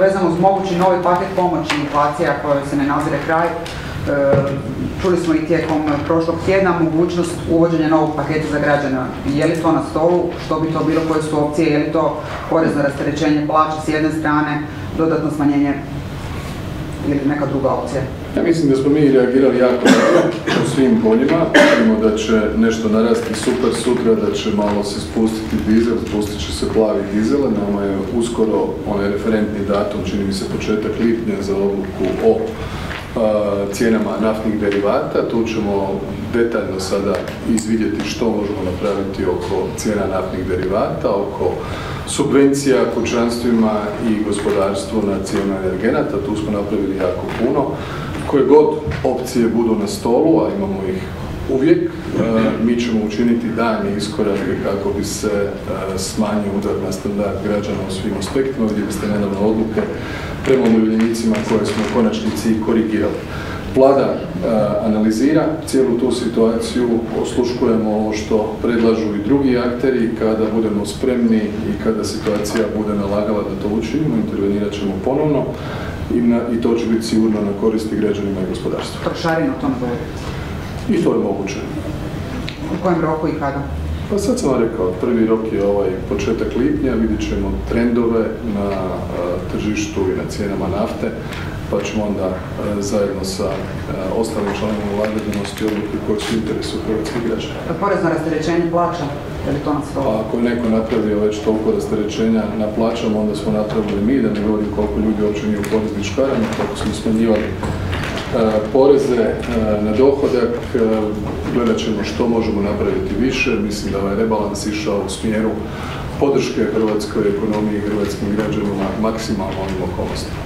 vezano uz mogući novi paket pomoći inflacija kojoj se ne nazire kraj. E, čuli smo i tijekom prošlog tjedna mogućnost uvođenja novog paketa za građane. Je li to na stolu? Što bi to bilo? Koje su opcije? Je li to porezno rasterećenje plaća s jedne strane, dodatno smanjenje ili neka druga opcija? Ja mislim da smo mi reagirali jako u svim poljima. Vidimo da će nešto narasti super sutra, da će malo se spustiti dizel, spustit će se plavi dizel. Nama je uskoro onaj referentni datum, čini mi se početak lipnja za odluku o cijenama naftnih derivata. Tu ćemo detaljno sada izvidjeti što možemo napraviti oko cijena naftnih derivata, oko subvencija kućanstvima i gospodarstvu na cijenu energenata. Tu smo napravili jako puno koje god opcije budu na stolu, a imamo ih uvijek, e, mi ćemo učiniti daljnje iskorake kako bi se e, smanjio udar na standard građana u svim aspektima. Vidjeli ste nedavno odluke prema umirovljenicima koje smo u konačnici korigirali. Vlada e, analizira cijelu tu situaciju, osluškujemo ovo što predlažu i drugi akteri, kada budemo spremni i kada situacija bude nalagala da to učinimo, intervenirat ćemo ponovno i, na, i to će biti sigurno na koristi građanima i gospodarstvu. O tom I to je moguće. U kojem roku i kada? Pa sad sam vam rekao, prvi rok je ovaj početak lipnja, vidjet ćemo trendove na tržištu i na cijenama nafte, pa ćemo onda zajedno sa ostalim članovima vlade donositi odluke koje su interesu hrvatskih građana. Porezno rasterećenje plaća, je li to na stolu? Pa ako je neko napravio već toliko rasterećenja na plaćama, onda smo napravili mi, da ne govorim koliko ljudi uopće nije u poreznim škarama, koliko smo smanjivali poreze na dohodak, gledat ćemo što možemo napraviti više. Mislim da ovaj rebalans išao u smjeru podrške hrvatskoj ekonomiji i hrvatskim građanima maksimalno ovim okolnostima.